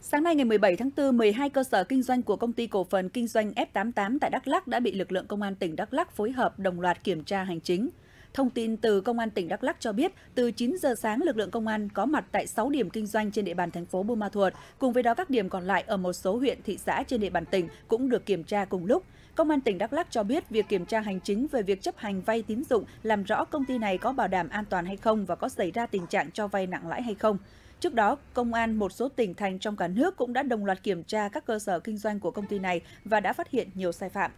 Sáng nay ngày 17 tháng 4, 12 cơ sở kinh doanh của công ty cổ phần kinh doanh F88 tại Đắk Lắk đã bị lực lượng công an tỉnh Đắk Lắk phối hợp đồng loạt kiểm tra hành chính. Thông tin từ Công an tỉnh Đắk Lắk cho biết, từ 9 giờ sáng lực lượng công an có mặt tại 6 điểm kinh doanh trên địa bàn thành phố Buôn Ma Thuột, cùng với đó các điểm còn lại ở một số huyện thị xã trên địa bàn tỉnh cũng được kiểm tra cùng lúc. Công an tỉnh Đắk Lắk cho biết việc kiểm tra hành chính về việc chấp hành vay tín dụng, làm rõ công ty này có bảo đảm an toàn hay không và có xảy ra tình trạng cho vay nặng lãi hay không. Trước đó, công an một số tỉnh thành trong cả nước cũng đã đồng loạt kiểm tra các cơ sở kinh doanh của công ty này và đã phát hiện nhiều sai phạm.